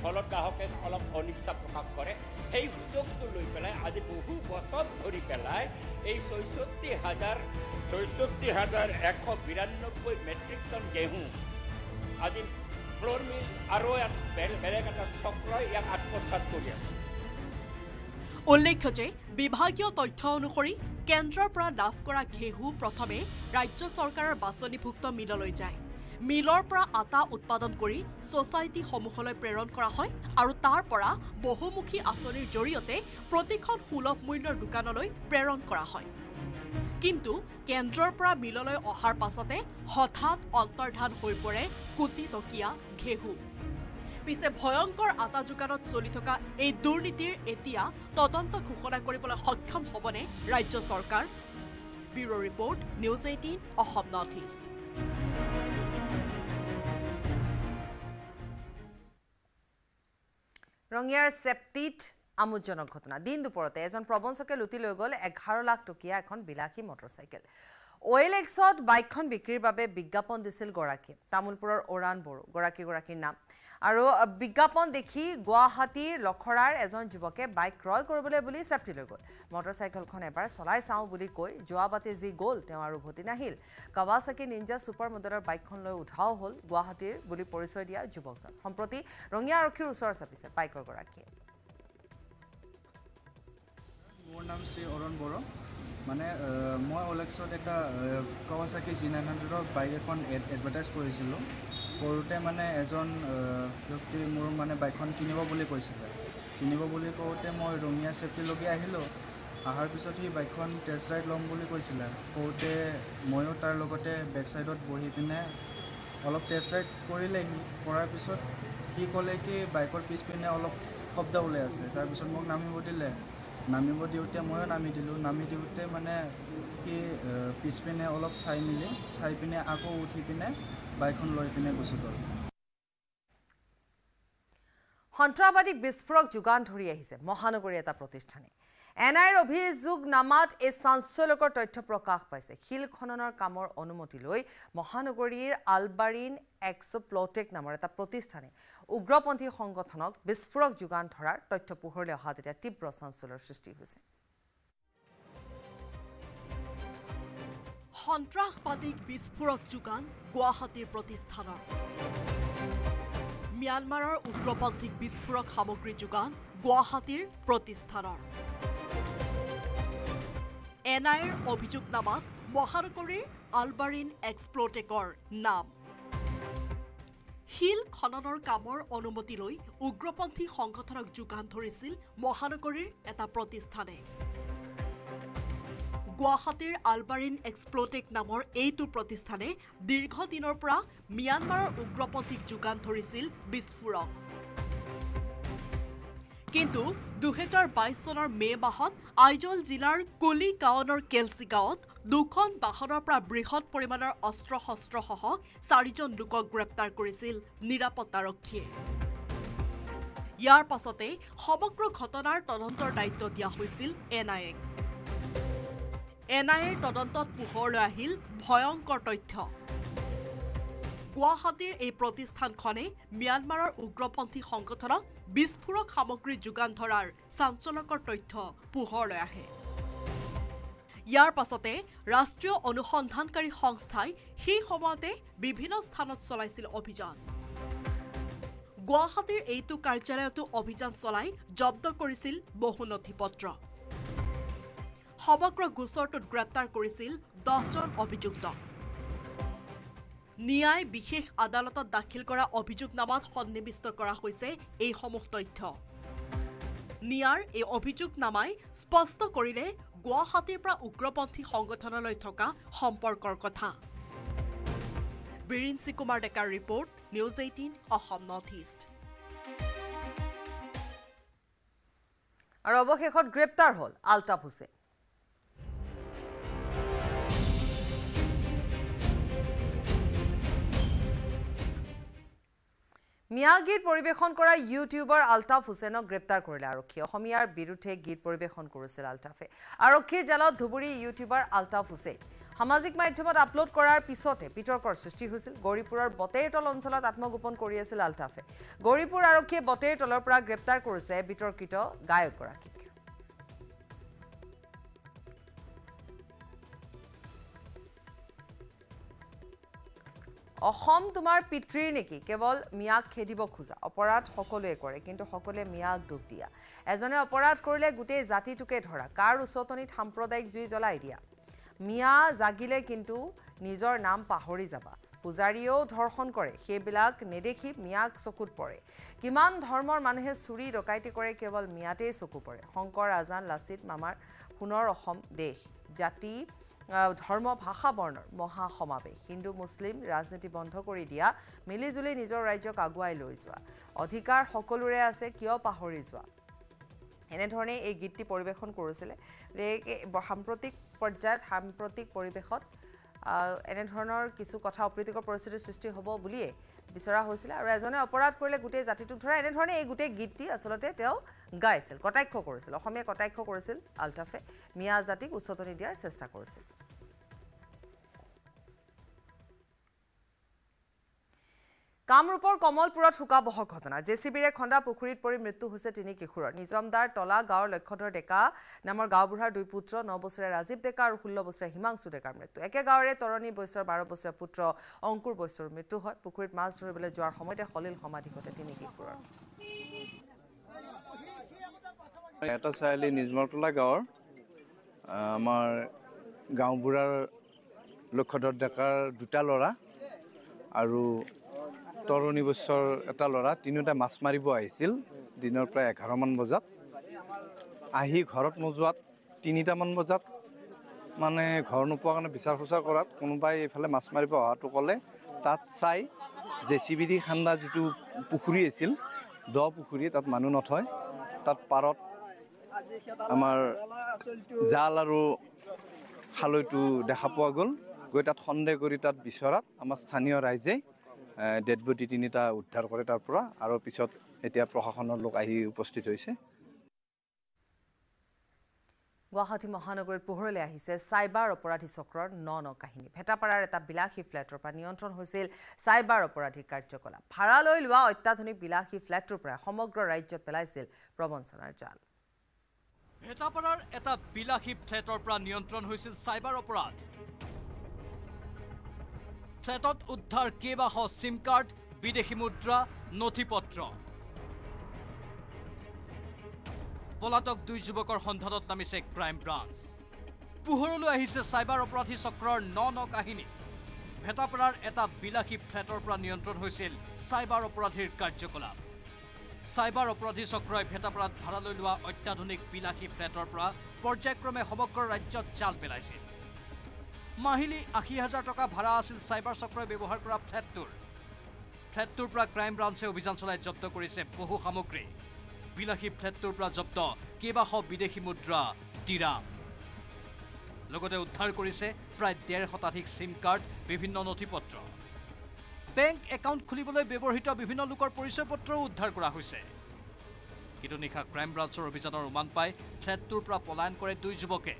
S5: ফলত গ্ৰাহকে অলপ অনিচ্ছা প্ৰকাশ কৰে। সেই সুযোগটো লৈ পেলাই আজি বহু বছৰ ধৰি পেলাই এই ছয়ষষ্ঠি হাজাৰ ছয়ষষ্ঠি হাজাৰ এশ বিৰান্নব্বৈ মেট্ৰিক টন ঘেঁহু আজি ফ্ল'ৰ মিল আৰু বেলেগ এটা চক্ৰই ইয়াক আত্মসাত কৰি আছে
S6: উল্লেখ্য যে বিভাগীয় তথ্য অনুসৰি কেন্দ্ৰৰ পৰা লাভ কৰা ঘেঁহু প্ৰথমে ৰাজ্য চৰকাৰৰ বাছনিভুক্ত মিললৈ যায়। মিলৰ পৰা আটা উৎপাদন কৰি ছ'চাইটিসমূহলৈ প্ৰেৰণ কৰা হয় আৰু তাৰ পৰা বহুমুখী আঁচনিৰ জৰিয়তে প্ৰতিখন সুলভ মূল্যৰ দোকানলৈ প্ৰেৰণ কৰা হয়। কিন্তু কেন্দ্ৰৰ পৰা মিললৈ অহাৰ পাছতে হঠাৎ অন্তৰ্ধান হৈ পৰে কোটি টকীয়া ঘেঁহু। পিছে ভয়ংকৰ আটা যোগানত চলি থকা এই দুৰ্নীতিৰ এতিয়া তদন্ত ঘোষণা কৰিবলৈ সক্ষম হ'বনে ৰাজ্য চৰকাৰ? Bureau' report news eighteen Assam north east.
S2: ৰঙিয়াৰ চেপ্তিত আমোদজনক ঘটনা। দিন দুপৰতে এজন প্ৰবঞ্চকে লুটি লৈ গ'ল এঘাৰ লাখ টকীয়া এখন বিলাসী মটৰচাইকেল। অ' এল এক্সত বাইকখন বিক্ৰীৰ বাবে বিজ্ঞাপন দিছিল গৰাকীয়ে তামোলপুৰৰ অৰাণ বড়ো গৰাকীগৰাকীৰ নাম। আৰু বিজ্ঞাপন দেখি গুৱাহাটীৰ লখৰাৰ এজন যুৱকে বাইক ক্ৰয় কৰিবলৈ বুলি চেফটি লৈ গ'ল। মটৰচাইকেলখন এবাৰ চলাই চাওঁ বুলি কৈ যোৱা বাটে যি গ'ল তেওঁ আৰু উভতি নাহিল। কাৱাচাকি নিঞ্জা ছুপাৰ মডেলৰ বাইকখন লৈ উধাও হ'ল গুৱাহাটীৰ বুলি পৰিচয় দিয়া যুৱকজন। সম্প্ৰতি ৰঙিয়া আৰক্ষীৰ ওচৰ চাপিছে বাইকৰ গৰাকীয়ে।
S9: মোৰ নাম শ্ৰী অৰুণ বড়ো। মানে মই অলেক্সত এটা কাৱাচাকি জি নাইন হাণ্ড্ৰেডৰ বাইক এখন এড এডভাৰটাইজ কৰিছিলোঁ। কৰোঁতে মানে এজন ব্যক্তি মোৰ মানে বাইকখন কিনিব বুলি কৈছিলে। কিনিব বুলি কওঁতে মই ৰঙিয়া চেফটিলৈকে আহিলোঁ। অহাৰ পিছত সি বাইকখন টেষ্ট ৰাইড ল'ম বুলি কৈছিলে। কওঁতে ময়ো তাৰ লগতে বেক ছাইডত বহি পিনে অলপ টেষ্ট ৰাইড কৰিলে সি কৰাৰ পিছত সি ক'লে কি বাইকৰ পিছপিনে অলপ শব্দ ওলাই আছে। তাৰপিছত মোক নামিব দিলে। নামিব দিওঁতে ময়ো নামি দিলোঁ। নামি দিওঁতে মানে আহ, পিছপিনে অলপ চাই মেলি চাই পিনে আকৌ উঠি পিনে বাইকখন লৈ পিনে গুচি গ'ল।
S2: সন্ত্ৰাসবাদীক বিস্ফোৰক যোগান ধৰি আহিছে মহানগৰীৰ এটা প্ৰতিষ্ঠানে। এন আইৰ অভিযোগনামাত এই চাঞ্চল্যকৰ তথ্য প্ৰকাশ পাইছে। শিল খননৰ কামৰ অনুমতি লৈ মহানগৰীৰ আলবাৰিন এক্সপ্লটেক নামৰ এটা প্ৰতিষ্ঠানে উগ্ৰপন্থী সংগঠনক বিস্ফোৰক যোগান ধৰাৰ তথ্য পোহৰলৈ অহাত এতিয়া তীব্ৰ চাঞ্চল্যৰ সৃষ্টি হৈছে।
S6: সন্ত্ৰাসবাদীক বিস্ফোৰক যোগান গুৱাহাটীৰ প্ৰতিষ্ঠানৰ। ম্যানমাৰৰ উগ্ৰপন্থীক বিস্ফোৰক সামগ্ৰী যোগান গুৱাহাটীৰ প্ৰতিষ্ঠানৰ। এন আইৰ অভিযোগনামাত মহানগৰীৰ আলবাৰিন এক্সপ্লটেকৰ নাম। শিল খননৰ কামৰ অনুমতি লৈ উগ্ৰপন্থী সংগঠনক যোগান ধৰিছিল মহানগৰীৰ এটা প্ৰতিষ্ঠানে। গুৱাহাটীৰ আলবাৰিন এক্সপ্লটেক নামৰ এইটো প্ৰতিষ্ঠানে দীৰ্ঘদিনৰ পৰা ম্যানমাৰৰ উগ্ৰপন্থীক যোগান ধৰিছিল বিস্ফোৰক। কিন্তু দুহেজাৰ বাইছ চনৰ মে' মাহত আইজল জিলাৰ কুলি গাঁৱনৰ কেলচি গাঁৱত দুখন বাহনৰ পৰা বৃহৎ পৰিমাণৰ অস্ত্ৰ শস্ত্ৰসহ চাৰিজন লোকক গ্ৰেপ্তাৰ কৰিছিল নিৰাপত্তাৰক্ষীয়ে। ইয়াৰ পাছতে সমগ্ৰ ঘটনাৰ তদন্তৰ দায়িত্ব দিয়া হৈছিল এন আই এক। এন আই এৰ তদন্তত পোহৰলৈ আহিল ভয়ংকৰ তথ্য। গুৱাহাটীৰ এই প্ৰতিষ্ঠানখনে ম্যানমাৰৰ উগ্ৰপন্থী সংগঠনক বিস্ফোৰক সামগ্ৰী যোগান ধৰাৰ চাঞ্চলকৰ তথ্য পোহৰলৈ আহে। ইয়াৰ পাছতে ৰাষ্ট্ৰীয় অনুসন্ধানকাৰী সংস্থাই সেই সময়তে বিভিন্ন স্থানত চলাইছিল অভিযান। গুৱাহাটীৰ এইটো কাৰ্যালয়তো অভিযান চলাই জব্দ কৰিছিল বহু নথি পত্ৰ সমগ্ৰ গোচৰটোত গ্ৰেপ্তাৰ কৰিছিল দহজন অভিযুক্তক নিয়াই বিশেষ আদালতত দাখিল কৰা অভিযোগনামাত সন্নিৱিষ্ট কৰা হৈছে এইসমূহ তথ্য। নিয়াৰ এই অভিযোগনামাই স্পষ্ট কৰিলে গুৱাহাটীৰ পৰা উগ্ৰপন্থী সংগঠনলৈ থকা সম্পৰ্কৰ কথা। বীৰিঞ্চি কুমাৰ ডেকাৰ report news eighteen Assam north east.
S2: আৰু অৱশেষত গ্ৰেপ্তাৰ হ'ল আলতাফ হুছেইন মিয়া গীত পৰিৱেশন কৰা ইউটিউবাৰ আলতাফ হুছেইনক গ্ৰেপ্তাৰ কৰিলে আৰক্ষীয়ে। অসমীয়াৰ বিৰুদ্ধে গীত পৰিৱেশন কৰিছিল আলতাফে। আৰক্ষীৰ জালত ধুবুৰী ইউটিউবাৰ আলতাফ হুছেইন। সামাজিক মাধ্যমত আপলোড কৰাৰ পিছতে বিতৰ্কৰ সৃষ্টি হৈছিল। গৌৰীপুৰৰ বটেৰতল অঞ্চলত আত্মগোপন কৰি আছিল আলতাফে। গৌৰীপুৰ আৰক্ষীয়ে বটেৰতলৰ পৰা গ্ৰেপ্তাৰ কৰিছে বিতৰ্কিত গায়কগৰাকীক। অসম তোমাৰ পিতৃৰ নেকি? কেৱল মিয়াক খেদিব খোজা। অপৰাধ সকলোৱে কৰে কিন্তু সকলোৱে মিয়াক দুখ দিয়া। এজনে অপৰাধ কৰিলে গোটেই জাতিটোকে ধৰা। কাৰ উচতনিত সাম্প্ৰদায়িক জুই জ্বলাই দিয়া? মিয়া জাগিলে কিন্তু নিজৰ নাম পাহৰি যাবা। পূজাৰীয়েও ধৰ্ষণ কৰে সেইবিলাক নেদেখি মিয়াক চকুত পৰে। কিমান ধৰ্মৰ মানুহে চুৰি ডকাইতি কৰে কেৱল মিয়াতেই চকু পৰে। শংকৰ আজান লাচিত মামাৰ সোণৰ অসম দেশ। জাতি ধৰ্ম ভাষা বৰ্ণৰ মহা সমাৱেশ হিন্দু মুছলিম ৰাজনীতি বন্ধ কৰি দিয়া মিলিজুলি নিজৰ ৰাজ্যক আগুৱাই লৈ যোৱা। অধিকাৰ সকলোৰে আছে কিয় পাহৰি যোৱা? এনেধৰণে এই গীতটি পৰিৱেশন কৰিছিলে। সাম্প্ৰতিক পৰ্যায়ত সাম্প্ৰতিক পৰিৱেশত এনেধৰণৰ কিছু কথা অপ্ৰীতিকৰ পৰিস্থিতিৰ সৃষ্টি হ'ব বুলিয়ে বিচৰা হৈছিলে আৰু এজনে অপৰাধ কৰিলে গোটেই জাতিটোক ধৰা এনেধৰণে এই গোটেই গীতটি আচলতে তেওঁ গাইছিল কটাক্ষ কৰিছিল অসমীয়া কটাক্ষ কৰিছিল আলতাফে মিয়া জাতিক উচতনি দিয়াৰ চেষ্টা কৰিছিল। কামৰূপৰ কমলপুৰত শোকাবহ ঘটনা। জে চি বিৰে খন্দা পুখুৰীত পৰি মৃত্যু হৈছে তিনি কিশোৰৰ। নিজমদাৰ তলা গাঁৱৰ লক্ষ্যধৰ ডেকা নামৰ গাঁওবুঢ়াৰ দুই পুত্ৰ ন বছৰীয়া ৰাজীৱ ডেকা আৰু ষোল্ল বছৰীয়া হিমাংশু ডেকাৰ মৃত্যু। একে গাঁৱৰে তৰণী বৈশ্যৰ বাৰ বছৰীয়া পুত্ৰ অংকুৰ বৈশ্যৰ মৃত্যু হয়। পুখুৰীত মাছ ধৰিবলৈ যোৱাৰ সময়তে সলিল সমাধি ঘটে তিনি কিশোৰৰ।
S4: এটা চাৰিআলি নিজমৰতলা গাঁৱৰ আমাৰ গাঁওবুঢ়াৰ লক্ষ্যধৰ ডেকাৰ দুটা ল'ৰা আৰু তৰুণী বৈশ্যৰ এটা ল'ৰা তিনিওটা মাছ মাৰিব আহিছিল দিনৰ প্ৰায় এঘাৰমান বজাত। আহি ঘৰত নোযোৱাত তিনিটামান বজাত মানে ঘৰ নোপোৱা কাৰণে বিচাৰ খোচাৰ কৰাত কোনোবাই এইফালে মাছ মাৰিব অহাটো ক'লে তাত চাই জে চি বি দি খান্দা যিটো পুখুৰী আছিল দ পুখুৰী তাত মানুহ নথয়। তাত পাৰত আমাৰ জাল আৰু খালৈটো দেখা পোৱা গ'ল। গৈ তাত সন্দেহ কৰি তাত বিচৰাত আমাৰ স্থানীয় ৰাইজে ডেড বডি তিনিটা উদ্ধাৰ কৰে তাৰ পৰা আৰু পিছত এতিয়া প্ৰশাসনৰ লোক আহি উপস্থিত হৈছে।
S2: গুৱাহাটী মহানগৰীত পোহৰলৈ আহিছে চাইবাৰ অপৰাধী চক্ৰৰ ন ন কাহিনী। ভেটাপাৰাৰ এটা বিলাসী ফ্লেটৰ পৰা নিয়ন্ত্ৰণ হৈছিল চাইবাৰ অপৰাধীৰ কাৰ্যকলাপ। ভাড়ালৈ লোৱা অত্যাধুনিক বিলাসী ফ্লেটটোৰ পৰা সমগ্ৰ ৰাজ্যত পেলাইছিল প্ৰবঞ্চনাৰ জাল।
S10: ভেটাপাৰাৰ এটা বিলাসী ফ্লেটৰ পৰা নিয়ন্ত্ৰণ হৈছিল চাইবাৰ অপৰাধ। ফ্লেটত উদ্ধাৰ কেইবাশ চিম কাৰ্ড বিদেশী মুদ্ৰা নথি পত্ৰ পলাতক দুই যুৱকৰ সন্ধানত নামিছে ক্ৰাইম ব্ৰাঞ্চ। পোহৰলৈ আহিছে চাইবাৰ অপৰাধী চক্ৰৰ ন ন কাহিনী। ভেটাপাৰাৰ এটা বিলাসী ফ্লেটৰ পৰা নিয়ন্ত্ৰণ হৈছিল চাইবাৰ অপৰাধীৰ কাৰ্যকলাপ। চাইবাৰ অপৰাধী চক্ৰই ভেটাপাৰাত ভাড়ালৈ লোৱা অত্যাধুনিক বিলাসী ফ্লেটৰ পৰা পৰ্যায়ক্ৰমে সমগ্ৰ ৰাজ্যত জাল পেলাইছিল। মাহিলী আশী হাজাৰ টকা ভাড়া আছিল চাইবাৰ চক্ৰই ব্যৱহাৰ কৰা ফ্লেটটোৰ। ফ্লেটটোৰ পৰা ক্ৰাইম ব্ৰাঞ্চে অভিযান চলাই জব্দ কৰিছে বহু সামগ্ৰী। বিলাসী ফ্লেটটোৰ পৰা জব্দ কেইবাশ বিদেশী মুদ্ৰা তিৰাম লগতে উদ্ধাৰ কৰিছে প্ৰায় ডেৰ শতাধিক চিম কাৰ্ড বিভিন্ন নথি পত্ৰ বেংক একাউণ্ট খুলিবলৈ ব্যৱহৃত বিভিন্ন লোকৰ পৰিচয় পত্ৰও উদ্ধাৰ কৰা হৈছে। কিন্তু নিশা ক্ৰাইম ব্ৰাঞ্চৰ অভিযানৰ উমান পাই ফ্লেটটোৰ পৰা পলায়ন কৰে দুই যুৱকে।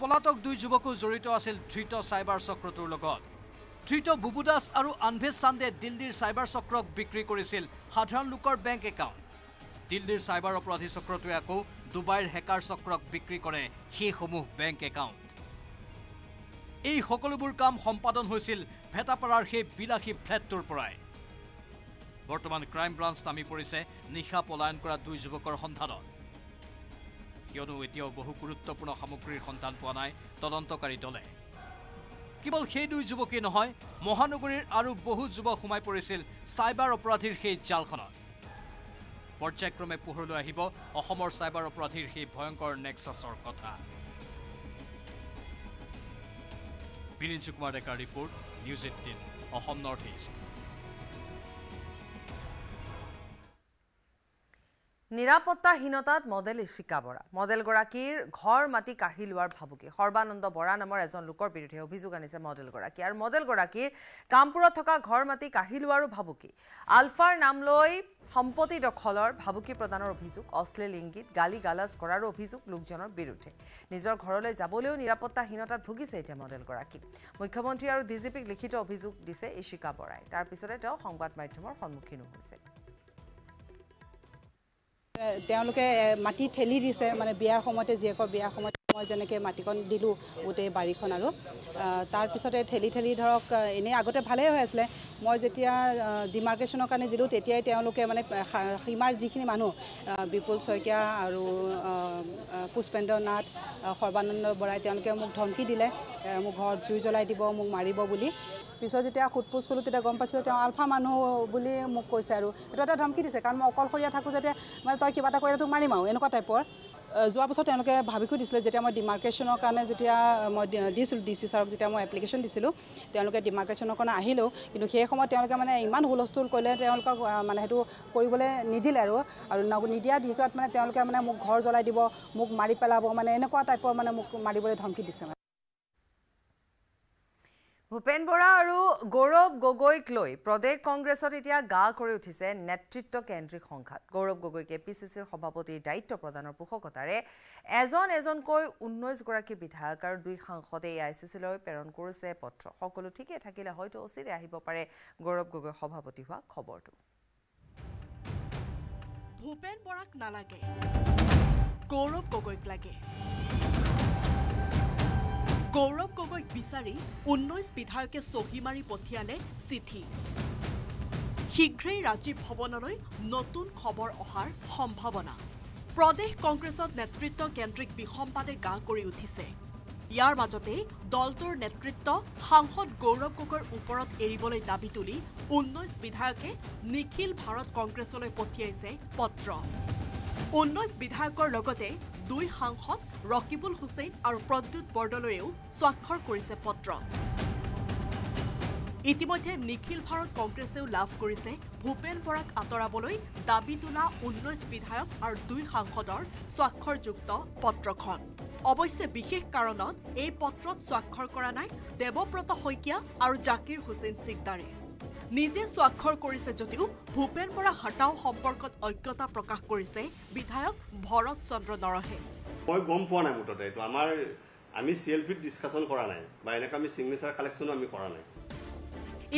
S10: পলাতক দুই যুৱকো জড়িত আছিল ধৃত চাইবাৰ চক্ৰটোৰ লগত। ধৃত বুবু দাস আৰু আনভেজ চান্দে দিল্লীৰ চাইবাৰ চক্ৰক বিক্ৰী কৰিছিল সাধাৰণ লোকৰ বেংক একাউণ্ট। দিল্লীৰ চাইবাৰ অপৰাধী চক্ৰটোৱে আকৌ ডুবাইৰ হেকাৰ চক্ৰক বিক্ৰী কৰে সেইসমূহ বেংক একাউণ্ট। এই সকলোবোৰ কাম সম্পাদন হৈছিল ভেটাপাৰাৰ সেই বিলাসী ফ্লেটটোৰ পৰাই। বৰ্তমান ক্ৰাইম ব্ৰাঞ্চ নামি পৰিছে নিশা পলায়ন কৰা দুই যুৱকৰ সন্ধানত। কিয়নো এতিয়াও বহু গুৰুত্বপূৰ্ণ সামগ্ৰীৰ সন্ধান পোৱা নাই তদন্তকাৰী দলে। কেৱল সেই দুই যুৱকেই নহয় মহানগৰীৰ আৰু বহু যুৱক সোমাই পৰিছিল চাইবাৰ অপৰাধীৰ সেই জালখনত। পৰ্যায়ক্ৰমে পোহৰলৈ আহিব অসমৰ চাইবাৰ অপৰাধীৰ সেই ভয়ংকৰ নেক্সাছৰ কথা। বিৰিঞ্চি কুমাৰ ডেকাৰ report news eighteen Assam north east.
S2: নিৰাপত্তাহীনতাত মডেল ইশিকা বৰা। মডেলগৰাকীৰ ঘৰ মাটি কাঢ়ি লোৱাৰ ভাবুকি। সৰ্বানন্দ বৰা নামৰ এজন লোকৰ বিৰুদ্ধে অভিযোগ আনিছে মডেলগৰাকী। আৰু মডেলগৰাকীৰ কামপুৰত থকা ঘৰ মাটি কাঢ়ি লোৱাৰো ভাবুকি। আলফাৰ নাম লৈ সম্পত্তি দখলৰ ভাবুকি প্ৰদানৰ অভিযোগ অশ্লীল ইংগিত গালি গালাজ কৰাৰো অভিযোগ লোকজনৰ বিৰুদ্ধে। নিজৰ ঘৰলৈ যাবলৈও নিৰাপত্তাহীনতাত ভুগিছে এতিয়া মডেলগৰাকী। মুখ্যমন্ত্ৰী আৰু ডি জি পিক লিখিত অভিযোগ দিছে ইশিকা বৰাই। তাৰ পিছতে তেওঁ সংবাদ মাধ্যমৰ সন্মুখীনো হৈছে।
S11: তেওঁলোকে মাটি ঠেলি দিছে মানে বিয়াৰ সময়তে জীয়েকৰ বিয়াৰ সময়ত মই যেনেকৈ মাটিকণ দিলোঁ গোটেই বাৰীখন আৰু তাৰপিছতে ঠেলি ঠেলি ধৰক এনেই আগতে ভালেই হৈ আছিলে। মই যেতিয়া ডিমাৰ্কেশ্যনৰ কাৰণে দিলোঁ তেতিয়াই তেওঁলোকে মানে সীমাৰ যিখিনি মানুহ বিপুল শইকীয়া আৰু পুষ্পেন্দ্ৰ নাথ সৰ্বানন্দ বৰাই তেওঁলোকে মোক ধমকি দিলে মোক ঘৰত জুই জ্বলাই দিব মোক মাৰিব বুলি। পিছত যেতিয়া সোধ পোছ কৰিলোঁ তেতিয়া গম পাইছোঁ তেওঁ আলফা মানুহ বুলি মোক কৈছে আৰু। এইটো এটা ধমকি দিছে কাৰণ মই অকলশৰীয়া থাকোঁ যেতিয়া মানে তই কিবা এটা কৰিলে তোক মাৰিম আৰু এনেকুৱা টাইপৰ যোৱা বছৰ তেওঁলোকে ভাবিকো দিছিলে যেতিয়া মই ডিমাৰ্কেশ্যনৰ কাৰণে যেতিয়া মই দিছিলোঁ ডি চি ছাৰক যেতিয়া মই এপ্লিকেশ্যন দিছিলোঁ তেওঁলোকে ডিমাৰ্কেশ্যনৰ কাৰণে আহিলেও কিন্তু সেই সময়ত তেওঁলোকে মানে ইমান হুলস্থুল কৰিলে তেওঁলোকক মানে সেইটো কৰিবলৈ নিদিলে আৰু আৰু নিদিয়া দিছত মানে তেওঁলোকে মানে মোক ঘৰ জ্বলাই দিব মোক মাৰি পেলাব মানে এনেকুৱা টাইপৰ মানে মোক মাৰিবলৈ ধমকি দিছে মানে।
S2: ভূপেন বৰা আৰু গৌৰৱ গগৈক লৈ প্ৰদেশ কংগ্ৰেছত এতিয়া গা কৰি উঠিছে নেতৃত্ব কেন্দ্ৰিক সংঘাত। গৌৰৱ গগৈক এ পি চি চিৰ সভাপতিৰ দায়িত্ব প্ৰদানৰ পোষকতাৰে এজন এজনকৈ ঊনৈছগৰাকী বিধায়ক আৰু দুই সাংসদে এ আই চি চিলৈ প্ৰেৰণ কৰিছে পত্ৰ। সকলো ঠিকে থাকিলে হয়তো অচিৰে আহিব পাৰে গৌৰৱ গগৈ সভাপতি হোৱা খবৰটো।
S6: ভূপেন বৰাক নালাগে গৌৰৱ গগৈক লাগে। গৌৰৱ গগৈক বিচাৰি ঊনৈছ বিধায়কে চহী মাৰি পঠিয়ালে চিঠি। শীঘ্ৰেই ৰাজীৱ ভৱনলৈ নতুন খবৰ অহাৰ সম্ভাৱনা। প্ৰদেশ কংগ্ৰেছত নেতৃত্ব কেন্দ্ৰিক বিসম্বাদে গা কৰি উঠিছে। ইয়াৰ মাজতে দলটোৰ নেতৃত্ব সাংসদ গৌৰৱ গগৈৰ ওপৰত এৰিবলৈ দাবী তুলি ঊনৈছ বিধায়কে নিখিল ভাৰত কংগ্ৰেছলৈ পঠিয়াইছে পত্ৰ। ঊনৈছ বিধায়কৰ লগতে দুই সাংসদ ৰকিবুল হুছেইন আৰু প্ৰদ্যুৎ বৰদলৈয়েও স্বাক্ষৰ কৰিছে পত্ৰত ইতিমধ্যে নিখিল ভাৰত কংগ্ৰেছেও লাভ কৰিছে ভূপেন বৰাক আঁতৰাবলৈ দাবী তোলা ঊনৈছ বিধায়ক আৰু দুই সাংসদৰ স্বাক্ষৰযুক্ত পত্ৰখন। অৱশ্যে বিশেষ কাৰণত এই পত্ৰত স্বাক্ষৰ কৰা নাই দেৱব্ৰত শইকীয়া আৰু জাকিৰ হুছেইন চিকদাৰে। নিজে স্বাক্ষৰ কৰিছে যদিও ভূপেন বৰা হটাও সম্পৰ্কত অজ্ঞতা প্ৰকাশ কৰিছে বিধায়ক ভৰত চন্দ্ৰ নৰহে।
S12: মই গম পোৱা নাই মুঠতে এইটো। আমাৰ আমি চি এল পিত ডিছকাশ্যন কৰা নাই বা এনেকৈ আমি চিগনেচাৰ কালেকশ্যনো আমি কৰা নাই।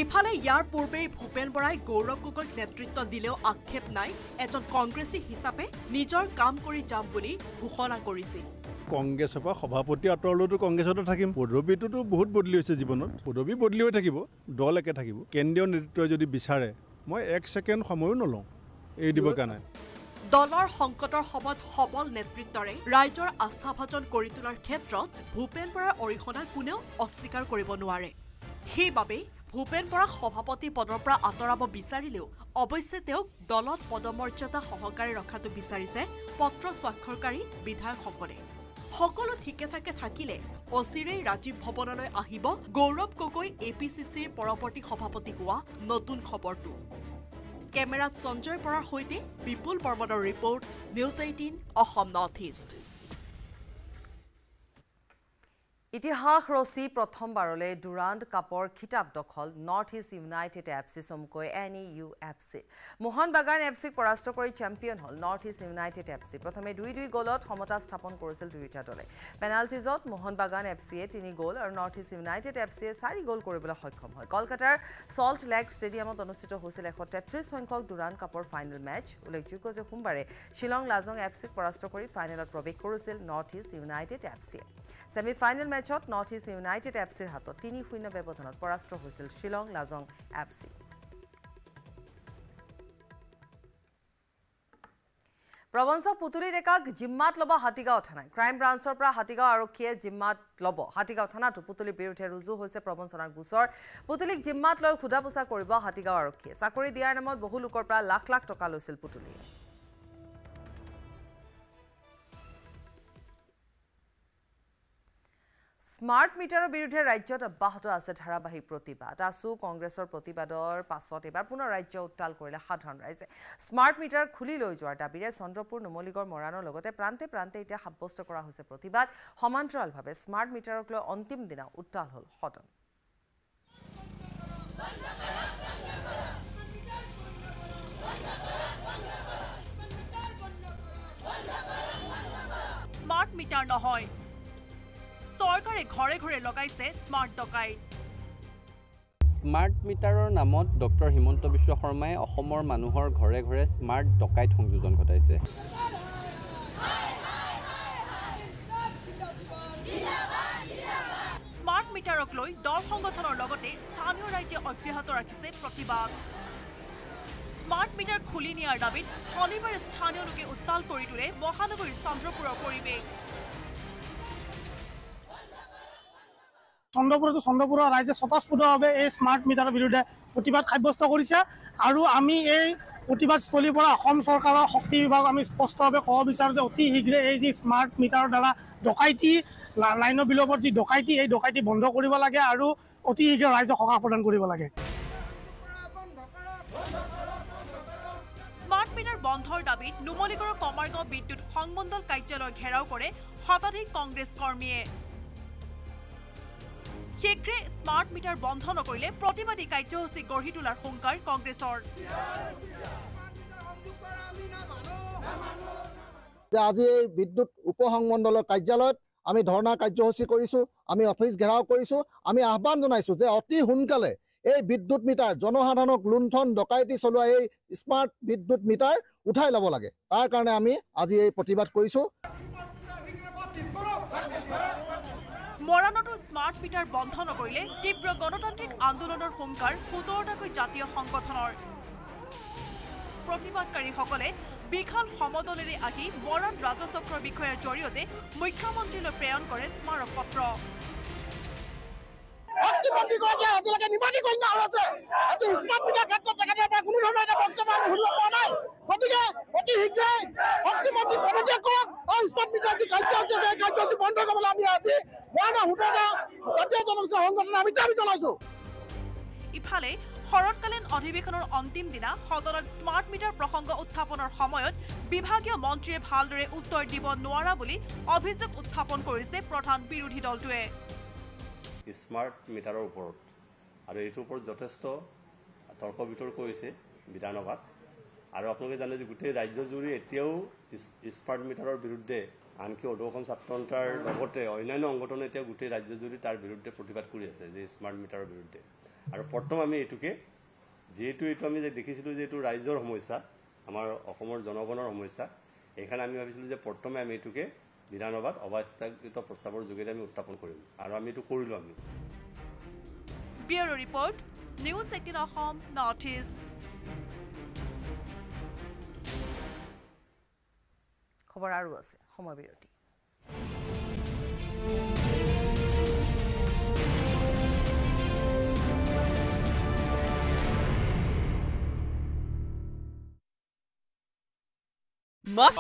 S6: ইফালে ইয়াৰ পূৰ্বেই ভূপেন বৰাই গৌৰৱ গগৈক নেতৃত্ব দিলেও আক্ষেপ নাই। এজন কংগ্ৰেছী হিচাপে নিজৰ কাম কৰি যাম বুলি ঘোষণা কৰিছিল।
S13: কংগ্ৰেছৰ পৰা সভাপতি আঁতৰলৈতো কংগ্ৰেছতে থাকিম। পদবীটোতো বহুত বদলি হৈছে জীৱনত। পদবী বদলি হৈ থাকিব দল একে থাকিব। কেন্দ্ৰীয় নেতৃত্বই যদি বিচাৰে মই এক ছেকেণ্ড সময়ো নলওঁ এৰি দিবৰ কাৰণে।
S6: দলৰ সংকটৰ সময়ত সবল নেতৃত্বৰে ৰাইজৰ আস্থাভাজন কৰি তোলাৰ ক্ষেত্ৰত ভূপেন বৰাৰ অৰিহণা কোনেও অস্বীকাৰ কৰিব নোৱাৰে। সেইবাবে ভূপেন বৰাক সভাপতি পদৰ পৰা আঁতৰাব বিচাৰিলেও অৱশ্যে তেওঁক দলত পদমৰ্যাদা সহকাৰে ৰখাটো বিচাৰিছে পত্ৰ স্বাক্ষৰকাৰী বিধায়কসকলে। সকলো ঠিকে থাকে থাকিলে অচিৰেই ৰাজীৱ ভৱনলৈ আহিব। Gaurav Gogoi A P C C পৰৱৰ্তী সভাপতি হোৱা নতুন খবৰটো। কেমেৰাত সঞ্জয় বৰাৰ সৈতে বিপুল বৰ্মনৰ report news eighteen Assam north east.
S2: ইতিহাস ৰচি প্ৰথমবাৰলৈ ডুৰাণ্ড কাপৰ খিতাপ দখল north east united F C চমুকৈ N E U F C Mohun Bagan F চিক পৰাস্ত কৰি চেম্পিয়ন হ'ল north east united F C প্ৰথমে দুই দুই গ'লত সমতা স্থাপন কৰিছিল দুয়োটা দলে। পেনাল্টিজত মোহন বাগান এফ চিয়ে তিনি গ'ল আৰু North East United F C চাৰি গ'ল কৰিবলৈ সক্ষম হয়। কলকাতাৰ চল্ট লেক ষ্টেডিয়ামত অনুষ্ঠিত হৈছিল এশ তেত্ৰিছ সংখ্যক ডুৰাণ্ড কাপৰ ফাইনেল মেচ উল্লেখযোগ্য যে সোমবাৰে শ্বিলং লাজং এফ চিক পৰাস্ত কৰি ফাইনেলত প্ৰৱেশ কৰিছিল North East United F C semi final মেচত নৰ্থ ইষ্ট ইউনাইটেড এফ চিৰ হাতত তিনি শূন্য ব্যৱধানত পৰাস্ত হৈছিল শ্বিলং লাজং এফ চি প্ৰবঞ্চক পুতুলি ডেকাক জিম্মাত ল'ব হাতীগাঁও থানাই ক্ৰাইম ব্ৰাঞ্চৰ পৰা হাতীগাঁও আৰক্ষীয়ে জিম্মাত ল'ব। হাতীগাঁও থানাতো পুতলিৰ বিৰুদ্ধে ৰুজু হৈছে প্ৰবঞ্চনাৰ গোচৰ। পুতলিক জিম্মাত লৈ সোধা পোছা কৰিব হাতীগাঁও আৰক্ষীয়ে। চাকৰি দিয়াৰ নামত বহু লোকৰ পৰা লাখ লাখ টকা লৈছিল পুতলিয়ে। স্মাৰ্ট মিটাৰৰ বিৰুদ্ধে ৰাজ্যত অব্যাহত আছে ধাৰাবাহিক প্ৰতিবাদ। আছু কংগ্ৰেছৰ প্ৰতিবাদৰ পাছত এইবাৰ পুনৰ ৰাজ্য উত্তাল কৰিলে সাধাৰণ ৰাইজে। স্মাৰ্ট মিটাৰ খুলি লৈ যোৱাৰ দাবীৰে চন্দ্ৰপুৰ নুমলীগড় মৰাণৰ লগতে প্ৰান্তে প্ৰান্তে এতিয়া সাব্যস্ত কৰা হৈছে প্ৰতিবাদ। সমান্তৰালভাৱে স্মাৰ্ট মিটাৰক লৈ অন্তিম দিনা উত্তাল হ'ল সদন।
S6: স্মাৰ্ট মিটাৰ নহয় চৰকাৰে ঘৰে ঘৰে লগাইছে স্মাৰ্ট ডকাইত
S14: স্মাৰ্ট মিটাৰৰ নামত ডক্টৰ হিমন্ত বিশ্ব শৰ্মাই অসমৰ মানুহৰ ঘৰে ঘৰে স্মাৰ্ট ডকাইত সংযোজন ঘটাইছে।
S6: স্মাৰ্ট মিটাৰক লৈ দল সংগঠনৰ লগতে স্থানীয় ৰাইজে অব্যাহত ৰাখিছে প্ৰতিবাদ। স্মাৰ্ট মিটাৰ খুলি নিয়াৰ দাবীত শনিবাৰে স্থানীয় লোকে উত্তাল কৰি তোলে মহানগৰীৰ চন্দ্ৰপুৰৰ পৰিৱেশ।
S15: চন্দ্ৰপুৰতো চন্দ্ৰপুৰৰ ৰাইজে স্বতঃস্ফূৰ্তভাৱে এই স্মাৰ্ট মিটাৰৰ বিৰুদ্ধে প্ৰতিবাদ সাব্যস্ত কৰিছে। আৰু আমি এই প্ৰতিবাদস্থলীৰ পৰা অসম চৰকাৰৰ শক্তি বিভাগক আমি স্পষ্টভাৱে ক'ব বিচাৰোঁ যে অতি শীঘ্ৰে এই যি স্মাৰ্ট মিটাৰৰ দ্বাৰা ডকাইতি লাইনৰ বিলৰ ওপৰত যি ডকাইতি এই ডকাইতি বন্ধ কৰিব লাগে আৰু অতি শীঘ্ৰে ৰাইজক সকাহ প্ৰদান কৰিব লাগে।
S6: স্মাৰ্ট মিটাৰ বন্ধৰ দাবীত নুমলীগড়ৰ কমাৰগাঁও বিদ্যুৎ সংমণ্ডল কাৰ্যালয় ঘেৰাও কৰে শতাধিক কংগ্ৰেছ কৰ্মীয়ে।
S16: শীঘ্ৰে স্মাৰ্ট মিটাৰ বন্ধ নকৰিলে প্ৰতিবাদী কাৰ্যসূচী গঢ়ি তোলাৰ হুংকাৰ কংগ্ৰেছৰ।
S17: যে আজি এই বিদ্যুৎ উপসংমণ্ডলৰ কাৰ্যালয়ত আমি ধৰ্ণা কাৰ্যসূচী কৰিছোঁ আমি অফিচ ঘেৰাও কৰিছোঁ আমি আহ্বান জনাইছোঁ যে অতি সোনকালে এই বিদ্যুৎ মিটাৰ জনসাধাৰণক লুণ্ঠন ডকাইতি চলোৱা এই স্মাৰ্ট বিদ্যুৎ মিটাৰ উঠাই ল'ব লাগে। তাৰ কাৰণে আমি আজি এই প্ৰতিবাদ কৰিছোঁ।
S16: মৰাণতো স্মাৰ্ট মিটাৰ বন্ধ নকৰিলে তীব্ৰ গণতান্ত্ৰিক আন্দোলনৰ হুংকাৰ সোতৰটাকৈ জাতীয় সংগঠনৰ। প্ৰতিবাদকাৰীসকলে বিশাল সমদলেৰে আহি মৰাণ ৰাজচক্ৰ বিষয়াৰ জৰিয়তে মুখ্যমন্ত্ৰীলৈ প্ৰেৰণ কৰে স্মাৰক পত্ৰ ইফালে শৰৎকালীন অধিৱেশনৰ অন্তিম দিনা সদনত স্মাৰ্ট মিটাৰ প্ৰসংগ উত্থাপনৰ সময়ত বিভাগীয় মন্ত্ৰীয়ে ভালদৰে উত্তৰ দিব নোৱাৰা বুলি অভিযোগ উত্থাপন কৰিছে প্ৰধান বিৰোধী দলটোৱে।
S12: স্মাৰ্ট মিটাৰৰ ওপৰত। আৰু এইটোৰ ওপৰত যথেষ্ট তৰ্ক বিতৰ্ক হৈছে বিধানসভাত। আৰু আপোনালোকে জানে যে গোটেই ৰাজ্যজুৰি এতিয়াও স্মাৰ্ট মিটাৰৰ বিৰুদ্ধে আনকি অদৌ অসম ছাত্ৰ সন্থাৰ লগতে অন্যান্য সংগঠনে এতিয়া গোটেই ৰাজ্যজুৰি তাৰ বিৰুদ্ধে প্ৰতিবাদ কৰি আছে যে স্মাৰ্ট মিটাৰৰ বিৰুদ্ধে। আৰু প্ৰথম আমি এইটোকে যিহেতু এইটো আমি যে দেখিছিলোঁ যে এইটো ৰাইজৰ সমস্যা আমাৰ অসমৰ জনগণৰ সমস্যা সেইকাৰণে আমি ভাবিছিলোঁ যে প্ৰথমে আমি এইটোকে বিধানসভাত অবাস্থাকৃত প্ৰস্তাৱৰ যোগেদি আমি উত্থাপন কৰিম। আৰু আমি এইটো কৰিলোঁ আমি।
S16: Bureau' report news eighteen Assam north east.
S2: খবৰ আৰু আছে সময় বিৰতি।
S1: Must